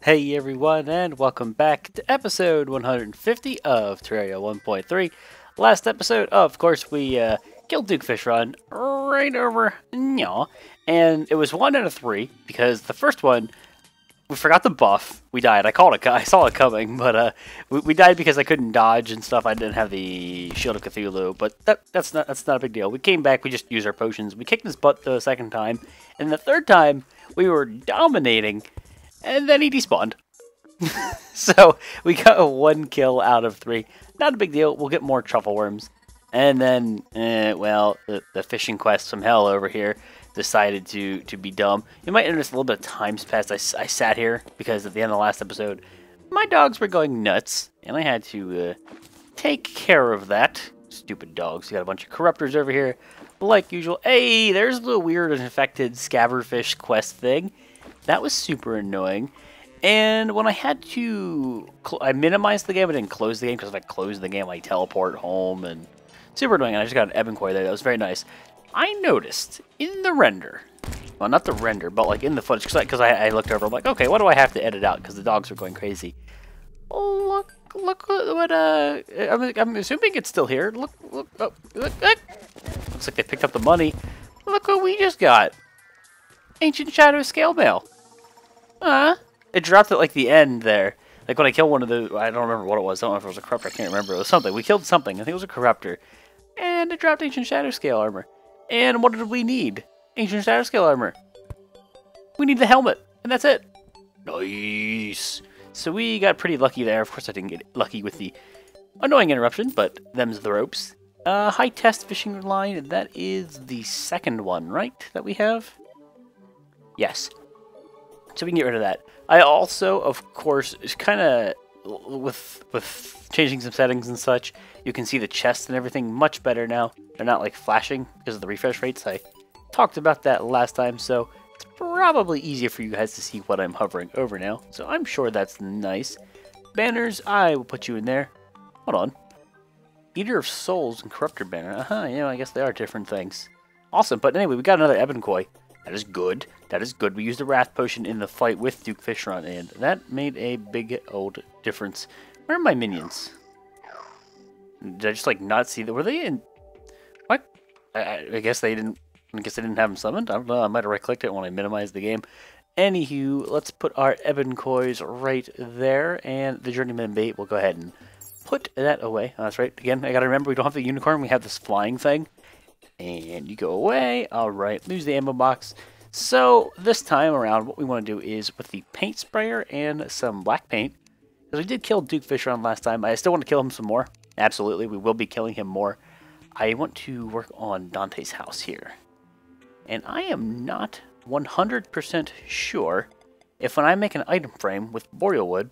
Hey everyone, and welcome back to episode 150 of Terraria 1.3. Last episode, of course, we uh, killed Duke Fishron right over Nyaw, and it was one out of three because the first one we forgot the buff. We died. I called it. I saw it coming, but uh, we, we died because I couldn't dodge and stuff. I didn't have the Shield of Cthulhu, but that that's not that's not a big deal. We came back. We just used our potions. We kicked his butt the second time, and the third time we were dominating and then he despawned. so we got a one kill out of three. Not a big deal. We'll get more truffle worms. And then, eh, well, the, the, fishing quest from hell over here decided to, to be dumb. You might notice a little bit of time's passed. I, I sat here because at the end of the last episode, my dogs were going nuts, and I had to uh, take care of that. Stupid dogs. You got a bunch of corruptors over here. But like usual, hey, there's the weird infected scabbardfish quest thing. That was super annoying. And when I had to, I minimized the game, I didn't close the game because if I close the game, I teleport home and super annoying. And I just got an Eboncoin there. That was very nice. I noticed in the render, well, not the render, but like in the footage, because I, I, I, looked over, I'm like, okay, what do I have to edit out? Because the dogs are going crazy. Oh, look, look what, uh, I'm, I'm assuming it's still here. Look, look, oh, look, look. Looks like they picked up the money. Look what we just got. Ancient Shadow Scale Mail. Uh, it dropped at like the end there. Like when I killed one of the, I don't remember what it was. I don't know if it was a corruptor. I can't remember. It was something. We killed something. I think it was a corruptor. And it dropped Ancient Shadow Scale armor. And what did we need? Ancient Shadow Scale armor. We need the helmet. And that's it. Nice. So we got pretty lucky there. Of course, I didn't get lucky with the annoying interruption, but them's the ropes. Uh, high test fishing line. That is the second one, right? That we have? Yes. So we can get rid of that. I also, of course, kind of with with changing some settings and such, you can see the chests and everything much better now. They're not like flashing because of the refresh rates. I talked about that last time, so it's probably easier for you guys to see what I'm hovering over now. So I'm sure that's nice. Banners, I will put you in there. Hold on. Eater of Souls and Corruptor Banner. Uh-huh, yeah, I guess they are different things. Awesome, but anyway, we got another Eboncoin. That is good. That is good. We used the Wrath Potion in the fight with Duke Fishron, and that made a big old difference. Where are my minions? Did I just, like, not see them? Were they in... What? I, I guess they didn't... I guess I didn't have them summoned? I don't know. I might have right-clicked it when I minimized the game. Anywho, let's put our Eboncoins right there, and the Journeyman Bait, we'll go ahead and put that away. Oh, that's right. Again, I gotta remember we don't have the unicorn, we have this flying thing. And you go away. Alright, lose the ammo box. So, this time around, what we want to do is with the paint sprayer and some black paint. Because we did kill Duke Fishron last time. I still want to kill him some more. Absolutely, we will be killing him more. I want to work on Dante's house here. And I am not 100% sure if when I make an item frame with boreal wood,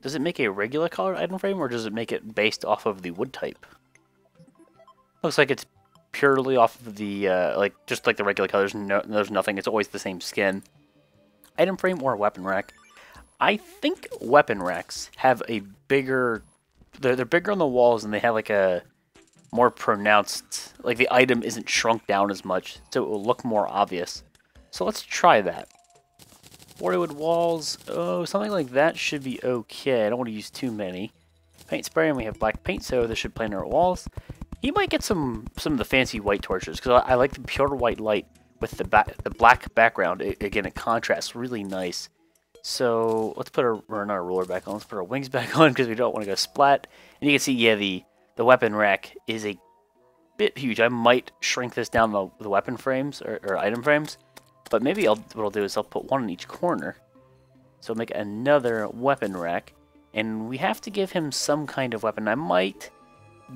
does it make a regular color item frame or does it make it based off of the wood type? Looks like it's purely off of the, uh, like, just like the regular colors. No, there's nothing. It's always the same skin. Item frame or weapon rack. I think weapon racks have a bigger, they're, they're bigger on the walls and they have like a more pronounced, like the item isn't shrunk down as much, so it will look more obvious. So let's try that. Wood walls, oh, something like that should be okay. I don't want to use too many. Paint spray, and we have black paint, so this should play in our walls. You might get some some of the fancy white torches because I, I, like the pure white light with the the black background. It, again, it contrasts really nice. So let's put our or our ruler back on. Let's put our wings back on because we don't want to go splat. And you can see, yeah, the the weapon rack is a bit huge. I might shrink this down the, the weapon frames or, or item frames, but maybe I'll, what I'll do is I'll put one in each corner. So make another weapon rack, and we have to give him some kind of weapon. I might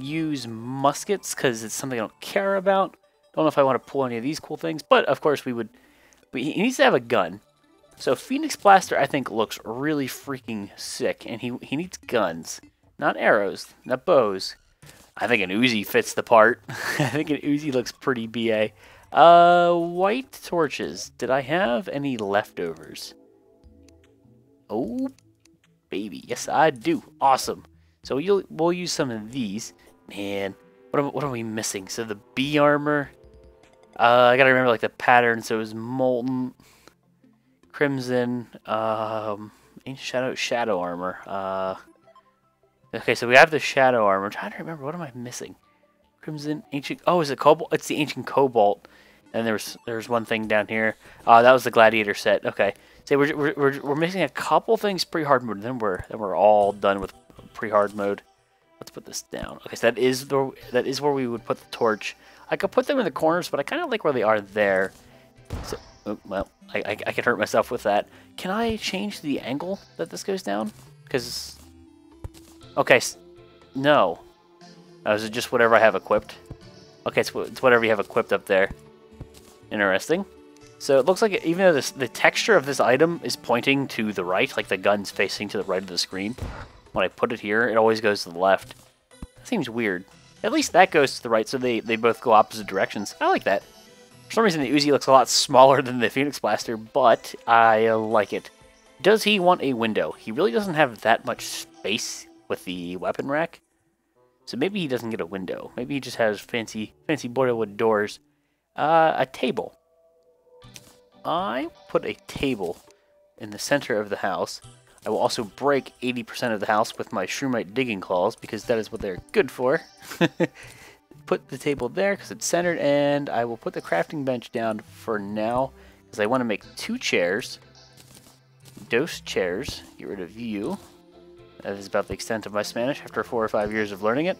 use muskets because it's something I don't care about. Don't know if I want to pull any of these cool things, but of course we would. he needs to have a gun. So Phoenix Blaster, I think, looks really freaking sick, and he he needs guns, not arrows, not bows. I think an Uzi fits the part. I think an Uzi looks pretty ba. Uh, white torches. Did I have any leftovers? Oh, baby, yes I do. Awesome. So we'll, we'll use some of these. Man, what are, what are we missing? So the B armor. Uh, I gotta remember like the pattern. So it was molten, crimson, um, Ancient shadow shadow armor. Uh, okay, so we have the shadow armor. I'm trying to remember what am I missing? Crimson ancient. Oh, is it cobalt? It's the ancient cobalt. And there's there's one thing down here. Uh, that was the gladiator set. Okay, so we're we're we're, we're missing a couple things pre-hard mode. Then we're then we're all done with pre-hard mode. Let's put this down. Okay, so that is the that is where we would put the torch. I could put them in the corners, but I kind of like where they are there. So, oh, well, I, I, I can hurt myself with that. Can I change the angle that this goes down? Because, okay, no. Oh, is it just whatever I have equipped? Okay, it's, it's whatever you have equipped up there. Interesting. So it looks like even though this, the texture of this item is pointing to the right, like the gun's facing to the right of the screen, when I put it here, it always goes to the left. That seems weird. At least that goes to the right, so they, they both go opposite directions. I like that. For some reason, the Uzi looks a lot smaller than the Phoenix Blaster, but I like it. Does he want a window? He really doesn't have that much space with the weapon rack. So maybe he doesn't get a window. Maybe he just has fancy fancy boreal wood doors. Uh, a table. I put a table in the center of the house. I will also break 80% of the house with my Shroomite digging claws because that is what they're good for. put the table there because it's centered and I will put the crafting bench down for now because I want to make two chairs. Dose chairs. Get rid of you. That is about the extent of my Spanish after four or five years of learning it.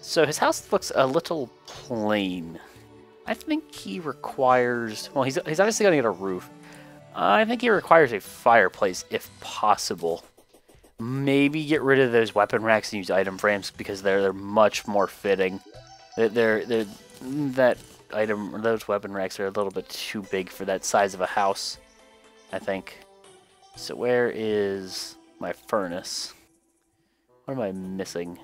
So his house looks a little plain. I think he requires... Well, he's, he's obviously going to get a roof. I think he requires a fireplace if possible. Maybe get rid of those weapon racks and use item frames because they're, they're much more fitting. They're, they're, that item, those weapon racks are a little bit too big for that size of a house, I think. So where is my furnace? What am I missing?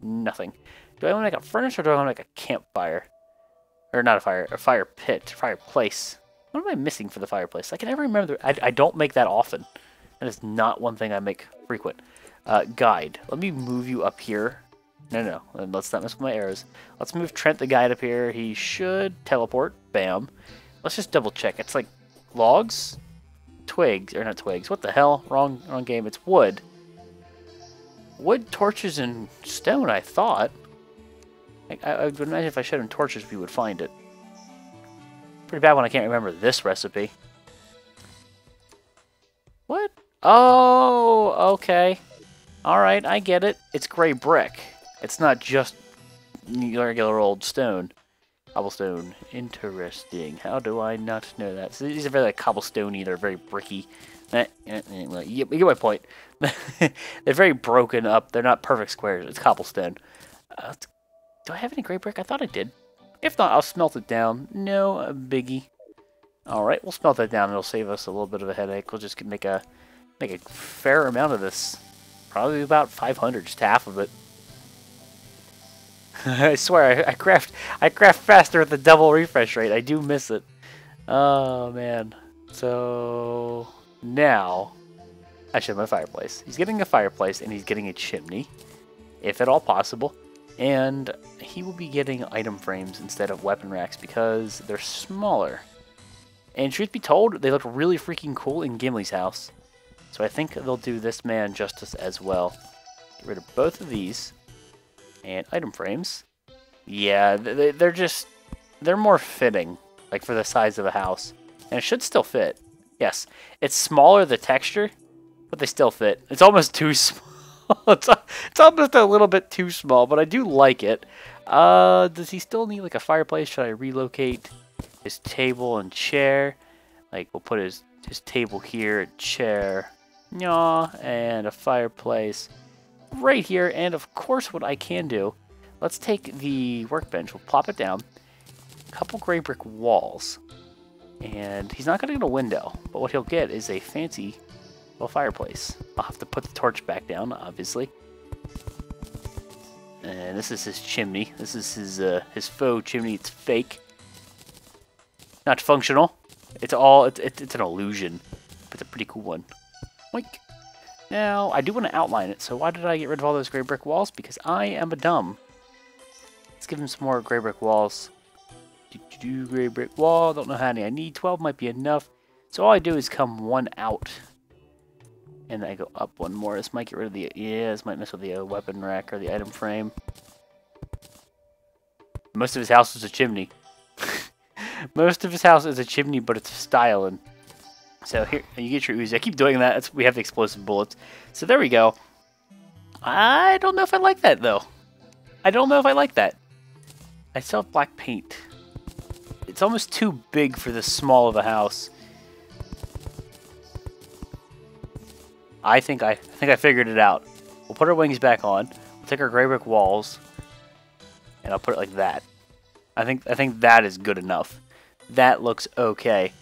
Nothing. Do I want to make a furnace or do I want to make a campfire? Or not a fire, a fire pit, fireplace. What am I missing for the fireplace? I can never remember. I, I don't make that often. That is not one thing I make frequent. Uh, guide. Let me move you up here no, no, no. Let's not mess with my arrows. Let's move Trent the guide up here. He should teleport. Bam. Let's just double check. It's like logs? Twigs. Or not twigs. What the hell? Wrong, wrong game. It's wood. Wood, torches, and stone, I thought. I, I would imagine if I showed him torches, we would find it. Pretty bad when I can't remember this recipe. What? Oh, okay. Alright, I get it. It's gray brick. It's not just regular old stone. Cobblestone. Interesting. How do I not know that? So these are very like cobblestoney. They're very bricky. Eh, eh, eh, you get my point. They're very broken up. They're not perfect squares. It's cobblestone. Uh, do I have any gray brick? I thought I did. If not, I'll smelt it down. No uh, biggie. All right, we'll smelt that down. It'll save us a little bit of a headache. We'll just make a make a fair amount of this. Probably about 500, just half of it. I swear, I, I craft I craft faster at the double refresh rate. I do miss it. Oh man. So now I should have my fireplace. He's getting a fireplace and he's getting a chimney, if at all possible. And he will be getting item frames instead of weapon racks because they're smaller. And truth be told, they look really freaking cool in Gimli's house. So I think they'll do this man justice as well. Get rid of both of these and item frames. Yeah, they're just, they're more fitting, like for the size of a house. And it should still fit. Yes, it's smaller, the texture, but they still fit. It's almost too small. it's, it's almost a little bit too small, but I do like it. Uh, does he still need like a fireplace? Should I relocate his table and chair? Like, we'll put his, his table here, chair, yaw, and a fireplace right here. And of course, what I can do, let's take the workbench, we'll plop it down, a couple gray brick walls. And he's not going to get a window, but what he'll get is a fancy little fireplace. I'll have to put the torch back down, obviously. And this is his chimney. This is his uh, his faux chimney. It's fake. Not functional. It's all, it's, it's an illusion. But it's a pretty cool one. Oink. Now, I do want to outline it, so why did I get rid of all those gray brick walls? Because I am a dumb. Let's give him some more gray brick walls. Do, do, do gray brick wall. Don't know how many I need. 12 might be enough. So all I do is come one out. And I go up one more. This might get rid of the... Yeah, this might mess with the uh, weapon rack or the item frame. Most of his house is a chimney. Most of his house is a chimney, but it's styling. So here, you get your Uzi. I keep doing that. It's, we have the explosive bullets. So there we go. I don't know if I like that, though. I don't know if I like that. I still have black paint. It's almost too big for this small of a house. I think I, I think I figured it out. We'll put our wings back on. We'll take our gray brick walls, and I'll put it like that. I think I think that is good enough. That looks okay.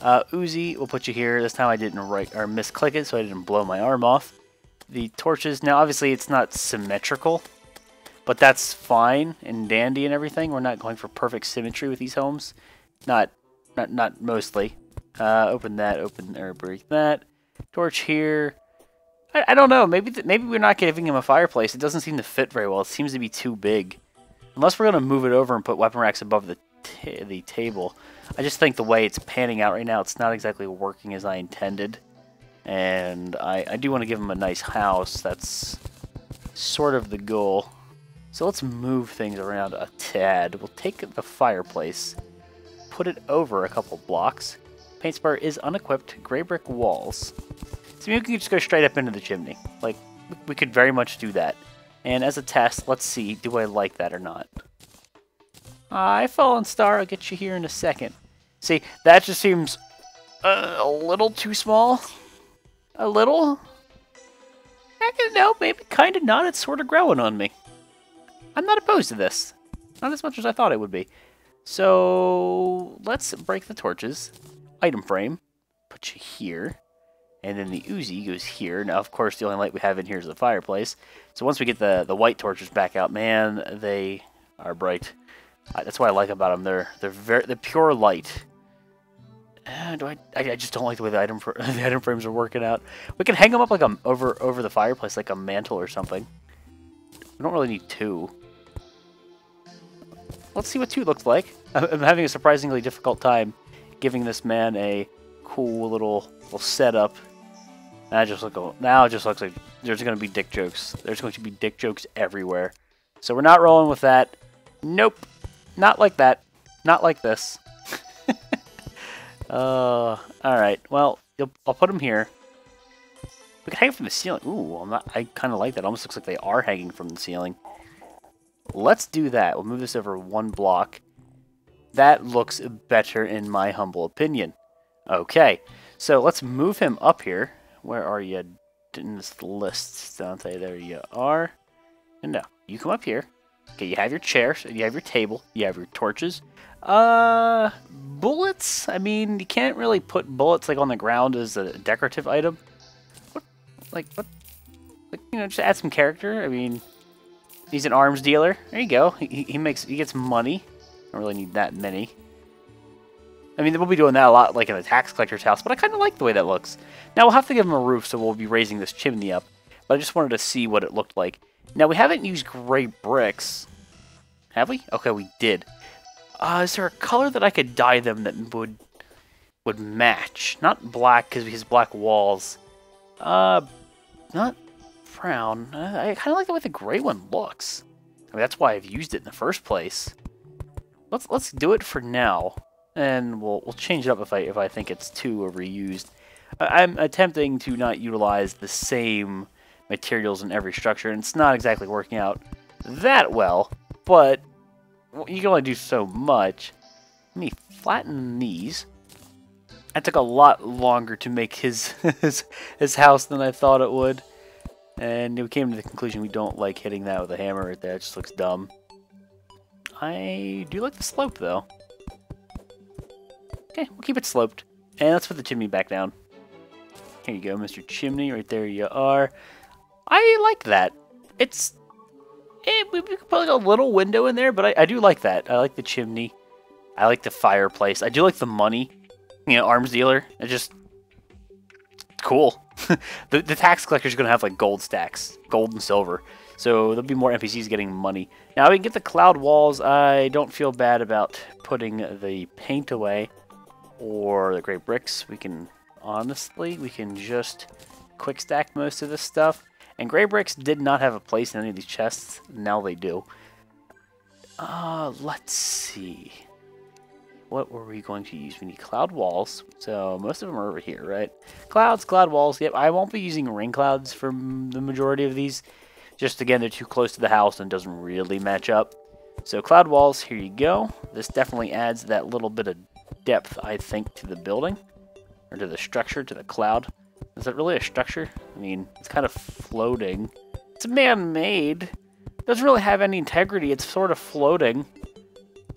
Uh, Uzi, we'll put you here. This time I didn't right or misclick it, so I didn't blow my arm off. The torches. Now, obviously, it's not symmetrical, but that's fine and dandy and everything. We're not going for perfect symmetry with these homes. Not, not, not mostly. Uh, open that. Open or break that. Torch here. I, I don't know. Maybe maybe we're not giving him a fireplace. It doesn't seem to fit very well. It seems to be too big. Unless we're going to move it over and put weapon racks above the the table. I just think the way it's panning out right now, it's not exactly working as I intended. And I, I do want to give him a nice house. That's sort of the goal. So let's move things around a tad. We'll take the fireplace, put it over a couple blocks. Paint spar is unequipped, gray brick walls. So maybe we can just go straight up into the chimney. Like, we could very much do that. And as a test, let's see, do I like that or not? Hi, Fallen Star, I'll get you here in a second. See, that just seems uh, a little too small. A little? Heck no, maybe kind of not. It's sort of growing on me. I'm not opposed to this. Not as much as I thought it would be. So, let's break the torches. Item frame. Put you here. And then the Uzi goes here. Now, of course, the only light we have in here is the fireplace. So once we get the, the white torches back out, man, they are bright. That's what I like about them. They're they're very they're pure light. Uh, do I, I? I just don't like the way the item the item frames are working out. We can hang them up like a over over the fireplace, like a mantle or something. We don't really need two. Let's see what two looks like. I'm having a surprisingly difficult time giving this man a cool little little setup now just look. Now it just looks like there's going to be dick jokes. There's going to be dick jokes everywhere. So we're not rolling with that. Nope. Not like that. Not like this. uh, all right. Well, I'll put them here. We can hang from the ceiling. Ooh, I'm not, I kind of like that. Almost looks like they are hanging from the ceiling. Let's do that. We'll move this over one block. That looks better in my humble opinion. Okay, so let's move him up here. Where are you in this list, Dante? There you are. And now, you come up here. Okay, you have your chairs, you have your table, you have your torches. Uh, bullets? I mean, you can't really put bullets, like, on the ground as a decorative item. What? Like, what? Like, you know, just add some character. I mean, he's an arms dealer. There you go. He, he makes, he gets money. I Don't really need that many. I mean, we'll be doing that a lot, like in the tax collector's house, but I kind of like the way that looks. Now, we'll have to give him a roof, so we'll be raising this chimney up, but I just wanted to see what it looked like. Now, we haven't used gray bricks. Have we? Okay, we did. Uh, is there a color that I could dye them that would would match? Not black, because his black walls. Uh, not brown. Uh, I kind of like the way the gray one looks. I mean, that's why I've used it in the first place. Let's let's do it for now and we'll we'll change it up if I if I think it's too overused. I'm attempting to not utilize the same materials in every structure, and it's not exactly working out that well, but you can only do so much. Let me flatten these. That took a lot longer to make his, his, his house than I thought it would. And we came to the conclusion we don't like hitting that with a hammer right there. It just looks dumb. I do like the slope, though. Okay, we'll keep it sloped. And let's put the chimney back down. Here you go, Mr. Chimney. Right there you are. I like that. It's... Eh, we could put like a little window in there, but I, I do like that. I like the chimney. I like the fireplace. I do like the money. You know, arms dealer. It's just... cool. the, the tax collector's going to have like gold stacks. Gold and silver. So there'll be more NPCs getting money. Now we can get the cloud walls. I don't feel bad about putting the paint away or the great bricks, we can, honestly, we can just quick stack most of this stuff. And gray bricks did not have a place in any of these chests. Now they do. Uh, let's see. What were we going to use? We need cloud walls. So most of them are over here, right? Clouds, cloud walls. Yep, I won't be using rain clouds for the majority of these. Just again, they're too close to the house and doesn't really match up. So cloud walls, here you go. This definitely adds that little bit of depth, I think, to the building. Or to the structure, to the cloud. Is it really a structure? I mean, it's kind of floating. It's man-made. Doesn't really have any integrity. It's sort of floating.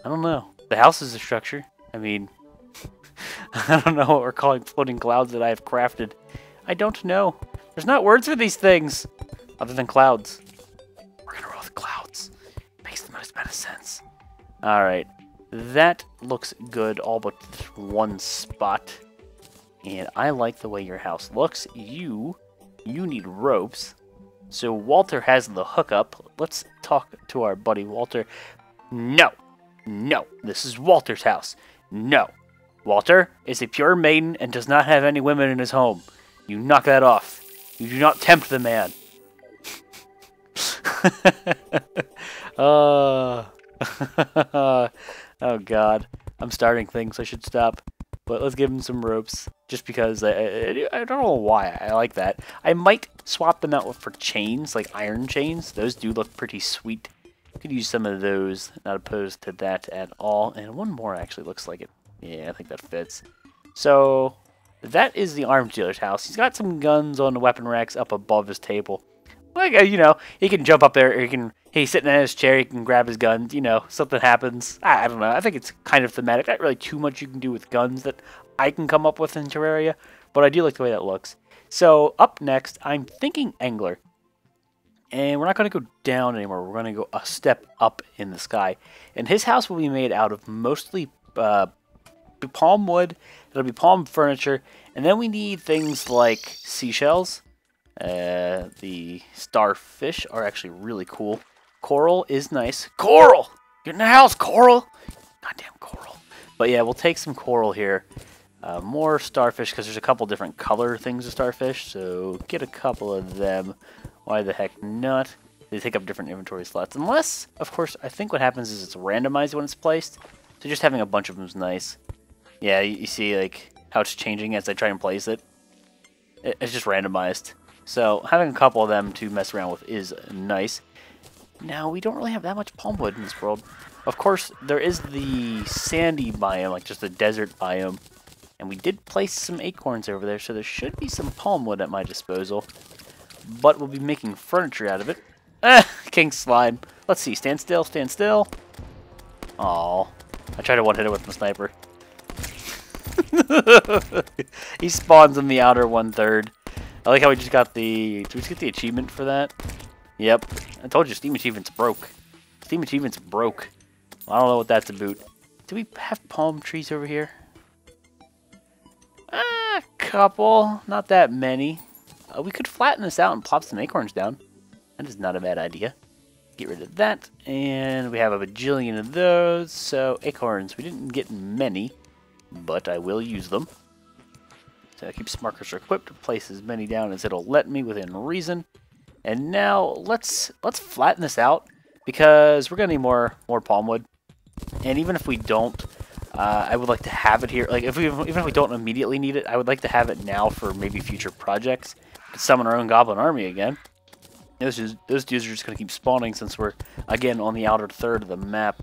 I don't know. The house is a structure. I mean, I don't know what we're calling floating clouds that I have crafted. I don't know. There's not words for these things other than clouds. We're gonna roll with clouds. Makes the most amount of sense. Alright. That looks good all but one spot. And I like the way your house looks. You, you need ropes. So Walter has the hookup. Let's talk to our buddy Walter. No. No. This is Walter's house. No. Walter is a pure maiden and does not have any women in his home. You knock that off. You do not tempt the man. uh, oh god. I'm starting things. I should stop. But let's give him some ropes, just because I, I, I, don't know why I like that. I might swap them out for chains, like iron chains. Those do look pretty sweet. Could use some of those, not opposed to that at all. And one more actually looks like it. Yeah, I think that fits. So, that is the arms dealer's house. He's got some guns on the weapon racks up above his table. Like, uh, you know, he can jump up there, he can, he's sitting in his chair, he can grab his guns, you know, something happens. I, I don't know, I think it's kind of thematic. Not really too much you can do with guns that I can come up with in Terraria, but I do like the way that looks. So, up next, I'm thinking Angler. And we're not going to go down anymore. We're going to go a step up in the sky. And his house will be made out of mostly uh, palm wood. It'll be palm furniture. And then we need things like seashells. Uh, the starfish are actually really cool. Coral is nice. Coral! Get in the house, coral! Goddamn coral. But yeah, we'll take some coral here. Uh, more starfish, because there's a couple different color things of starfish, so get a couple of them. Why the heck not? They take up different inventory slots. Unless, of course, I think what happens is it's randomized when it's placed. So just having a bunch of them is nice. Yeah, you, you see like how it's changing as I try and place it. it. It's just randomized. So having a couple of them to mess around with is nice. Now, we don't really have that much palm wood in this world. Of course, there is the sandy biome, like just the desert biome. And we did place some acorns over there, so there should be some palm wood at my disposal. But we'll be making furniture out of it. Ah, king slime. Let's see, stand still, stand still. Oh, I tried to one-hit it with my sniper. he spawns in the outer one-third. I like how we just got the... Did we just get the achievement for that? Yep. I told you, Steam Achievements broke. Steam Achievements broke. I don't know what that's about. Do we have palm trees over here? A ah, couple. Not that many. Uh, we could flatten this out and plop some acorns down. That is not a bad idea. Get rid of that. And we have a bajillion of those. So acorns, we didn't get many, but I will use them. So I keep markers equipped, place as many down as it'll let me within reason. And now let's let's flatten this out because we're gonna need more more palm wood. And even if we don't, uh, I would like to have it here. Like if we even if we don't immediately need it, I would like to have it now for maybe future projects. Summon our own goblin army again. Those is, those dudes are just gonna keep spawning since we're again on the outer third of the map.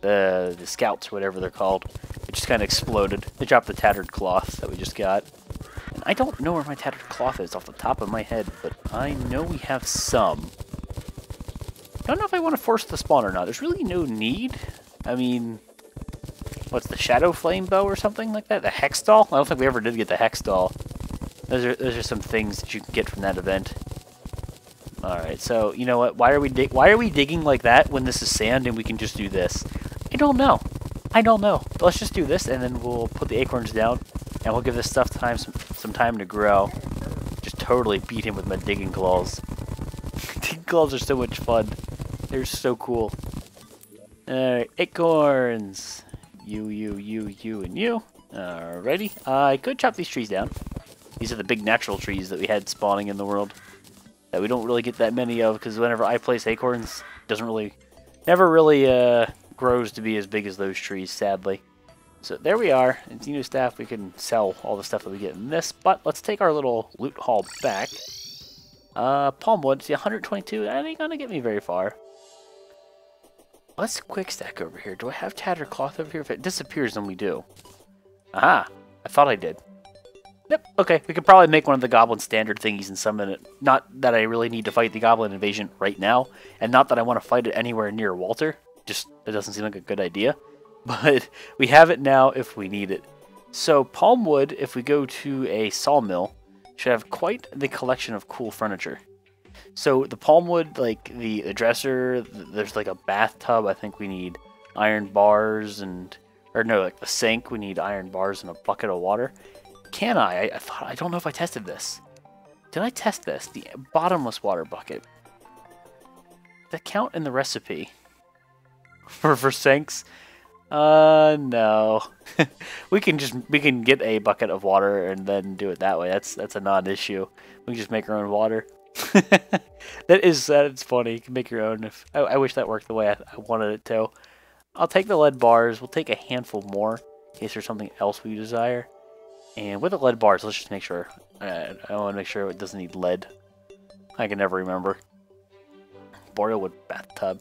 The the scouts, whatever they're called, it just kind of exploded. They dropped the tattered cloth that we just got. And I don't know where my tattered cloth is off the top of my head, but I know we have some. I don't know if I want to force the spawn or not. There's really no need. I mean, what's the Shadow Flame Bow or something like that? The Hex Doll? I don't think we ever did get the Hex Doll. Those are those are some things that you can get from that event. All right, so you know what? Why are we why are we digging like that when this is sand and we can just do this? I don't know. I don't know. Let's just do this and then we'll put the acorns down and we'll give this stuff time some, some time to grow. Just totally beat him with my digging claws. digging claws are so much fun. They're so cool. Alright, acorns. You, you, you, you, and you. Alrighty. I could chop these trees down. These are the big natural trees that we had spawning in the world that we don't really get that many of because whenever I place acorns, doesn't really, never really uh, grows to be as big as those trees, sadly. So there we are. In Xeno Staff, we can sell all the stuff that we get in this, but let's take our little loot haul back. Uh, Palmwood, see 122, that ain't gonna get me very far. Let's quick stack over here. Do I have tattered cloth over here? If it disappears, then we do. Aha! I thought I did. Yep, okay. We could probably make one of the goblin standard thingies and summon it. Not that I really need to fight the goblin invasion right now, and not that I want to fight it anywhere near Walter. Just, it doesn't seem like a good idea. But we have it now if we need it. So Palmwood, if we go to a sawmill, should have quite the collection of cool furniture. So the palmwood, like the, the dresser, there's like a bathtub. I think we need iron bars and, or no, like the sink. We need iron bars and a bucket of water. Can I? I, I thought I don't know if I tested this. Did I test this? The bottomless water bucket. That count in the recipe for for sinks? Uh, no. we can just we can get a bucket of water and then do it that way. That's that's a non-issue. We can just make our own water. that is that's funny. You can make your own. If I, I wish that worked the way I, I, wanted it to. I'll take the lead bars. We'll take a handful more in case there's something else we desire. And with the lead bars, let's just make sure. Uh, I want to make sure it doesn't need lead. I can never remember. Boreal wood bathtub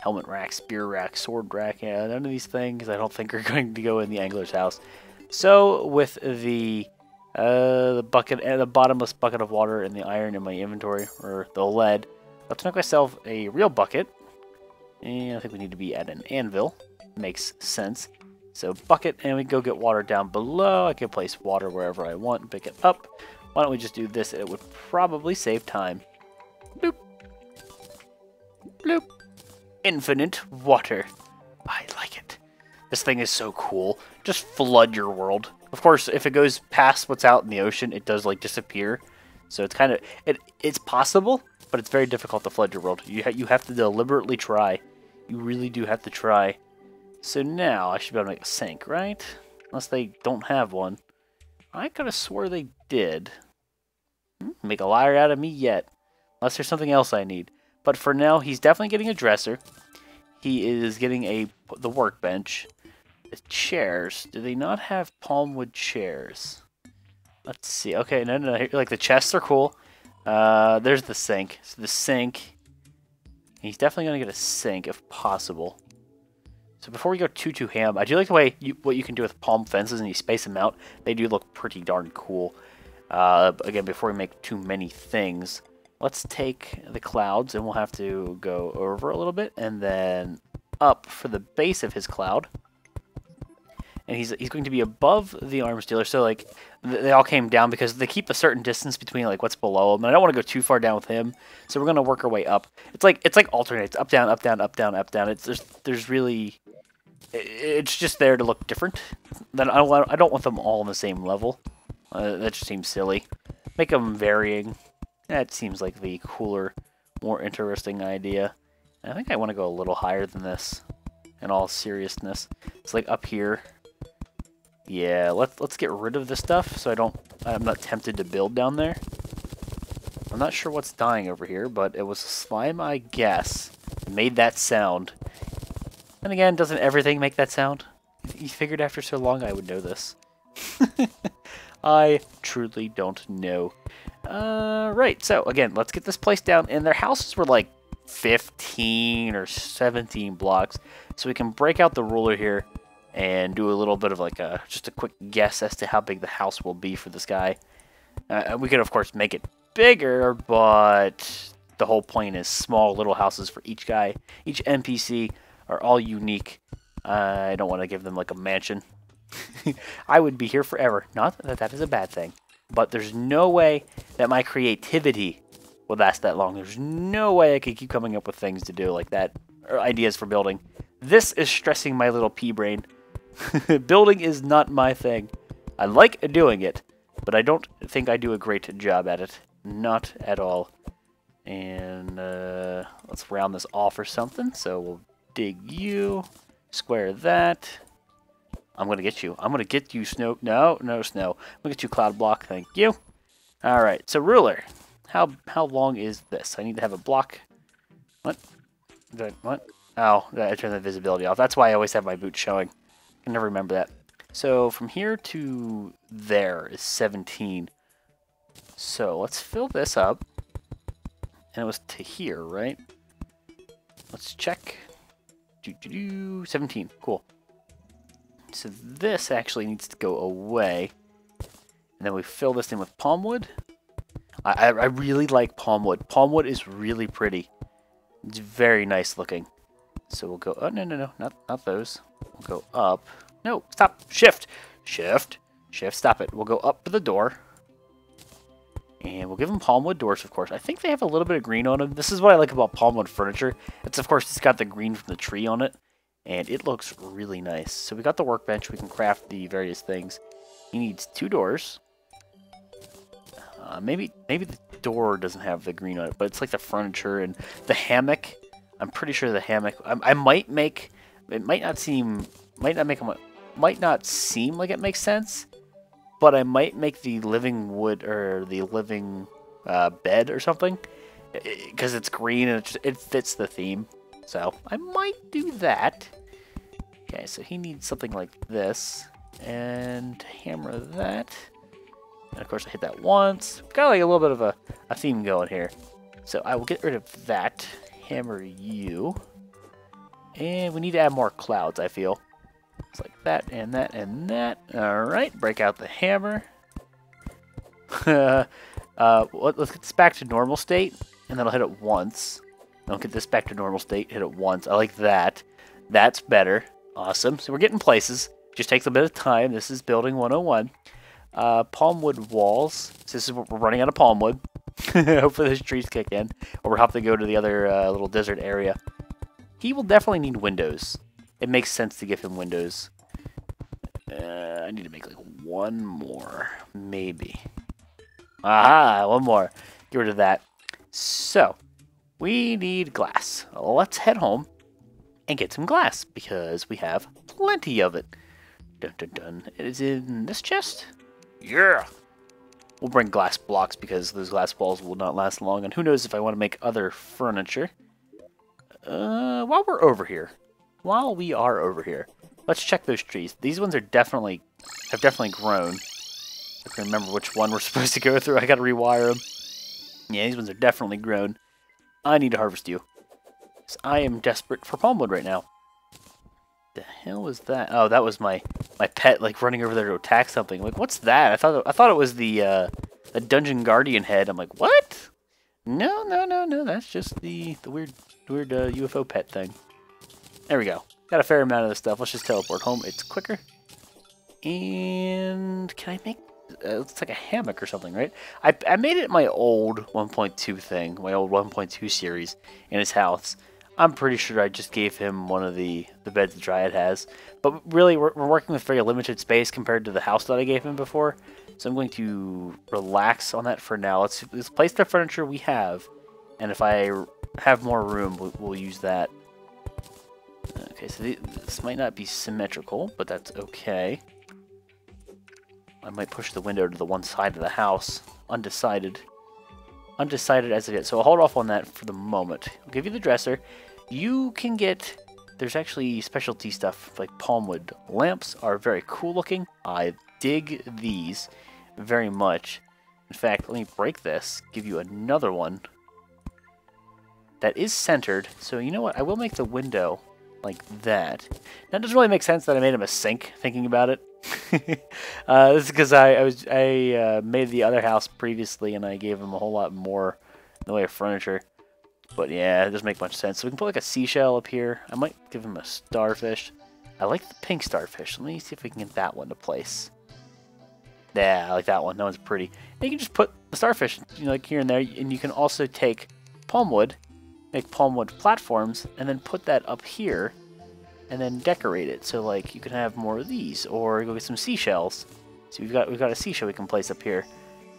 helmet rack, spear rack, sword rack. Yeah, none of these things I don't think are going to go in the angler's house. So with the uh, the bucket and uh, the bottomless bucket of water and the iron in my inventory, or the lead, let's make myself a real bucket. And I think we need to be at an anvil. Makes sense. So bucket, and we go get water down below. I can place water wherever I want and pick it up. Why don't we just do this? It would probably save time. Bloop. Bloop infinite water. I like it. This thing is so cool. Just flood your world. Of course, if it goes past what's out in the ocean, it does like disappear. So it's kind of it. It's possible, but it's very difficult to flood your world. You ha you have to deliberately try. You really do have to try. So now I should be able to make a sink, right? Unless they don't have one. I could have swore they did. Hmm, make a liar out of me yet. Unless there's something else I need. But for now, he's definitely getting a dresser. He is getting a the workbench. The chairs. Do they not have palmwood chairs? Let's see. Okay, no, no, no. Like the chests are cool. Uh, there's the sink. So the sink. He's definitely gonna get a sink if possible. So before we go too too ham, I do like the way you, what you can do with palm fences and you space them out. They do look pretty darn cool. Uh, again, before we make too many things, Let's take the clouds and we'll have to go over a little bit and then up for the base of his cloud. And he's, he's going to be above the arms dealer. So like they all came down because they keep a certain distance between like what's below him. And I don't want to go too far down with him. So we're going to work our way up. It's like it's like alternates up down up down up down up down. It's there's there's really it's just there to look different. Then I don't I don't want them all on the same level. Uh, that just seems silly. Make them varying. That seems like the cooler, more interesting idea. I think I want to go a little higher than this, in all seriousness. It's like up here. Yeah, let's let's get rid of this stuff so I don't I'm not tempted to build down there. I'm not sure what's dying over here, but it was a slime, I guess. It made that sound. And again, doesn't everything make that sound? You figured after so long I would know this. I truly don't know. Uh, right, so again, let's get this place down. And their houses were like 15 or 17 blocks. So we can break out the ruler here and do a little bit of like a, just a quick guess as to how big the house will be for this guy. Uh, we could, of course, make it bigger, but the whole point is small little houses for each guy. Each NPC are all unique. Uh, I don't want to give them like a mansion. I would be here forever. Not that that is a bad thing. But there's no way that my creativity would last that long. There's no way I could keep coming up with things to do like that, or ideas for building. This is stressing my little pea brain. building is not my thing. I like doing it, but I don't think I do a great job at it. Not at all. And uh, let's round this off or something. So we'll dig you, square that, I'm going to get you. I'm going to get you, Snow. No, no, Snow. I'm going to get you, Cloud Block. Thank you. All right, so ruler. How how long is this? I need to have a block. What? Did what? Oh, I turned the visibility off. That's why I always have my boots showing. I never remember that. So from here to there is 17. So let's fill this up. And it was to here, right? Let's check. Do, do, do. 17. Cool. So this actually needs to go away. And then we fill this in with palm wood. I, I really like palm wood. Palm wood is really pretty. It's very nice looking. So we'll go, oh, no, no, no, not, not those. We'll go up. No, stop, shift, shift, shift, stop it. We'll go up to the door. And we'll give them palm wood doors, of course. I think they have a little bit of green on them. This is what I like about palm wood furniture. It's, of course, it's got the green from the tree on it. And it looks really nice. So we got the workbench. We can craft the various things. He needs two doors. Uh, maybe maybe the door doesn't have the green on it, but it's like the furniture and the hammock. I'm pretty sure the hammock. I, I might make. It might not seem. Might not make. Might not seem like it makes sense, but I might make the living wood or the living uh, bed or something because it's green and it, just, it fits the theme. So I might do that. Okay, so he needs something like this and hammer that. And of course I hit that once. Got like a little bit of a, a theme going here. So I will get rid of that. Hammer you. And we need to add more clouds, I feel. It's like that and that and that. Alright, break out the hammer. uh, let's get this back to normal state. And then I'll hit it once. I'll get this back to normal state, hit it once. I like that. That's better. Awesome. So we're getting places. Just takes a bit of time. This is building 101 uh, palmwood walls. So this is what we're running out of palmwood. Hopefully those trees kick in. Or we'll have to go to the other uh, little desert area. He will definitely need windows. It makes sense to give him windows. Uh, I need to make like one more. Maybe. Aha! One more. Get rid of that. So, we need glass. Let's head home and get some glass because we have plenty of it. Dun dun dun. It is in this chest. Yeah! We'll bring glass blocks because those glass walls will not last long, and who knows if I want to make other furniture. Uh, while we're over here, while we are over here, let's check those trees. These ones are definitely, have definitely grown. I can remember which one we're supposed to go through. I gotta rewire them. Yeah, these ones are definitely grown. I need to harvest you. I am desperate for palmwood right now the hell was that? Oh, that was my my pet like running over there to attack something. Like, what's that? I thought I thought it was the uh, the dungeon guardian head. I'm like, what? No, no, no, no. That's just the the weird weird uh, UFO pet thing. There we go. Got a fair amount of this stuff. Let's just teleport home. It's quicker. And can I make? Uh, it's like a hammock or something, right? I I made it my old 1.2 thing, my old 1.2 series in his house. I'm pretty sure I just gave him one of the, the beds the Dryad has. But really, we're, we're working with very limited space compared to the house that I gave him before. So I'm going to relax on that for now. Let's, let's place the furniture we have. And if I have more room, we'll, we'll use that. Okay, so this might not be symmetrical, but that's okay. I might push the window to the one side of the house. Undecided. Undecided as it is. So I'll hold off on that for the moment. I'll give you the dresser. You can get, there's actually specialty stuff like palmwood lamps are very cool looking. I dig these very much. In fact, let me break this, give you another one that is centered. So you know what? I will make the window like that. Now it doesn't really make sense that I made him a sink thinking about it. uh, this is because I, I, was I uh, made the other house previously and I gave him a whole lot more in the way of furniture. But yeah, it doesn't make much sense. So we can put like a seashell up here. I might give him a starfish. I like the pink starfish. Let me see if we can get that one to place. Yeah, I like that one. That one's pretty. And you can just put the starfish you know, like here and there. And you can also take palm wood, make palm wood platforms, and then put that up here and then decorate it. So like you can have more of these or go get some seashells. So we've got we've got a seashell we can place up here.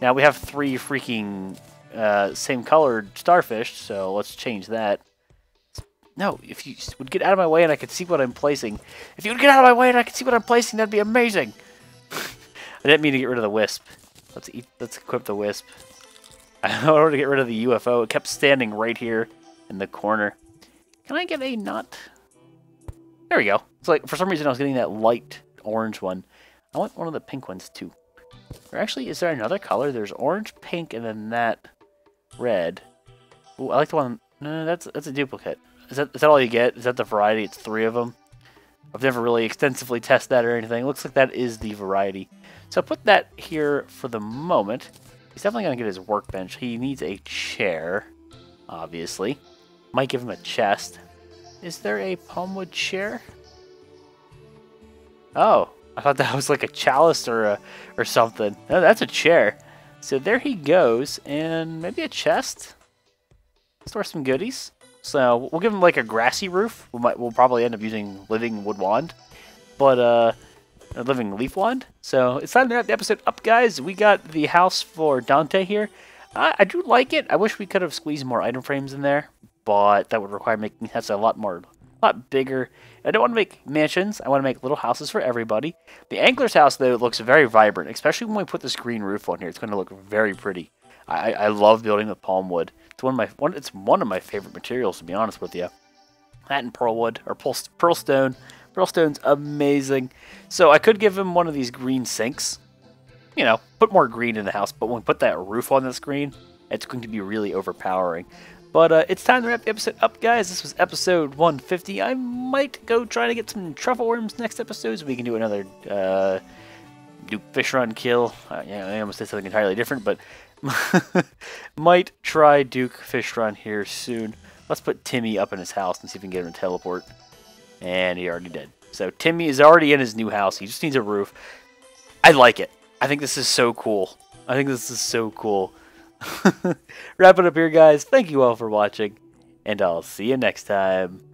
Now we have three freaking uh, same colored starfish, so let's change that. No, if you would get out of my way and I could see what I'm placing. If you would get out of my way and I could see what I'm placing, that'd be amazing. I didn't mean to get rid of the wisp. Let's eat. Let's equip the wisp. I want to get rid of the UFO. It kept standing right here in the corner. Can I get a nut? There we go. It's like for some reason I was getting that light orange one. I want one of the pink ones too. Or actually, is there another color? There's orange, pink, and then that red. Ooh, I like the one. No, that's that's a duplicate. Is that is that all you get? Is that the variety? It's three of them. I've never really extensively tested that or anything. Looks like that is the variety. So I'll put that here for the moment. He's definitely going to get his workbench. He needs a chair, obviously. Might give him a chest. Is there a palmwood chair? Oh, I thought that was like a chalice or a, or something. No, that's a chair. So there he goes, and maybe a chest. Store some goodies. So we'll give him like a grassy roof. We might we'll probably end up using living wood wand, but uh, a living leaf wand. So it's time to wrap the episode up, guys. We got the house for Dante here. I, I do like it. I wish we could have squeezed more item frames in there, but that would require making house a lot more, a lot bigger. I don't want to make mansions. I want to make little houses for everybody. The Angler's house, though, looks very vibrant, especially when we put this green roof on here. It's going to look very pretty. I, I love building with palm wood. It's one of my one. It's one of my favorite materials, to be honest with you. That and pearl wood or pearl, pearl stone. Pearl stone's amazing. So I could give him one of these green sinks. You know, put more green in the house. But when we put that roof on the screen, it's going to be really overpowering. But uh, it's time to wrap the episode up, guys. This was episode 150. I might go try to get some truffle worms next episode so we can do another uh, Duke Fishron kill. Uh, yeah, I almost did something entirely different, but might try Duke Fishron here soon. Let's put Timmy up in his house and see if we can get him to teleport. And he already did. So Timmy is already in his new house. He just needs a roof. I like it. I think this is so cool. I think this is so cool. Wrap it up here, guys. Thank you all for watching, and I'll see you next time.